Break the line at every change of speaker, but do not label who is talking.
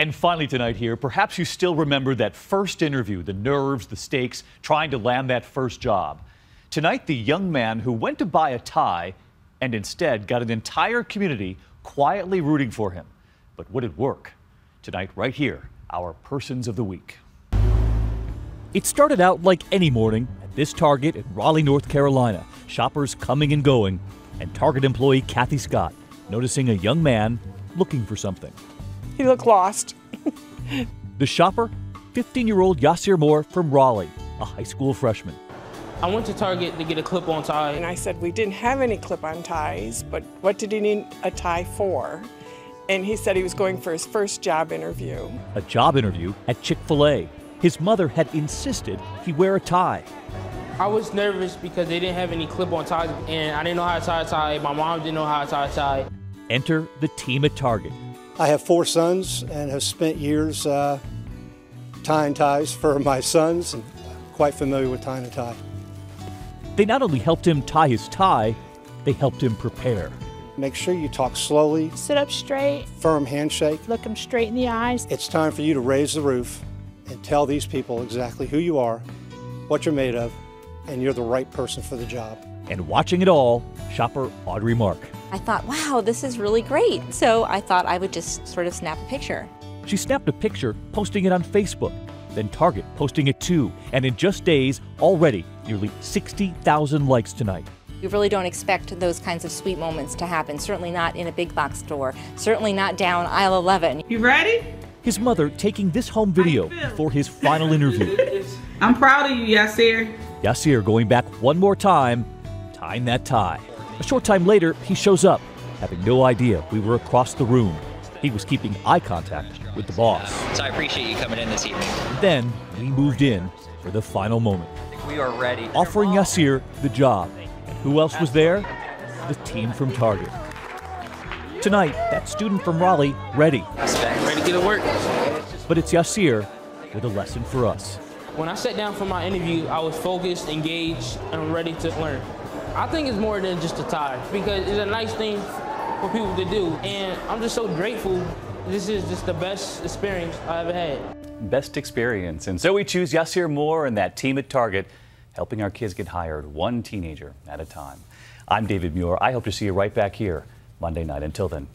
And finally, tonight here, perhaps you still remember that first interview, the nerves, the stakes, trying to land that first job. Tonight, the young man who went to buy a tie and instead got an entire community quietly rooting for him. But would it work? Tonight, right here, our Persons of the Week. It started out like any morning at this Target in Raleigh, North Carolina. Shoppers coming and going, and Target employee Kathy Scott noticing a young man looking for something.
He looked lost.
The shopper, 15 year old Yasir Moore from Raleigh, a high school freshman.
I went to Target to get a clip-on tie.
And I said, we didn't have any clip-on ties, but what did he need a tie for? And he said he was going for his first job interview.
A job interview at Chick fil A. His mother had insisted he wear a tie.
I was nervous because they didn't have any clip-on ties, and I didn't know how to tie a tie. My mom didn't know how to tie a tie.
Enter the team at Target.
I have four sons and have spent years uh, tying ties for my sons and quite familiar with tying a tie.
They not only helped him tie his tie, they helped him prepare.
Make sure you talk slowly,
Sit up straight,
firm handshake.
look them straight in the eyes.
It's time for you to raise the roof and tell these people exactly who you are, what you're made of, and you're the right person for the job.
And watching it all, shopper Audrey Mark.
I thought, wow, this is really great. So I thought I would just sort of snap a picture.
She snapped a picture, posting it on Facebook. Then Target posting it too. And in just days, already nearly 60,000 likes tonight.
We really don't expect those kinds of sweet moments to happen, certainly not in a big box store, certainly not down aisle 11.
You ready?
His mother taking this home video for his final interview.
I'm proud of you, Yasir.
Yasir going back one more time, tying that tie. A short time later, he shows up, having no idea we were across the room. He was keeping eye contact with the boss.
So I appreciate you coming in this evening.
Then we moved in for the final moment,
We are ready.
offering Yasir the job. And who else was there? The team from Target. Tonight, that student from Raleigh ready,
Ready to get to work.
but it's Yasir with a lesson for us.
When I sat down for my interview, I was focused, engaged, and ready to learn. I think it's more than just a tie because it's a nice thing for people to do, and I'm just so grateful. This is just the best experience I ever had.
Best experience. And so we choose Yasir Moore and that team at Target, helping our kids get hired one teenager at a time. I'm David Muir. I hope to see you right back here Monday night. Until then,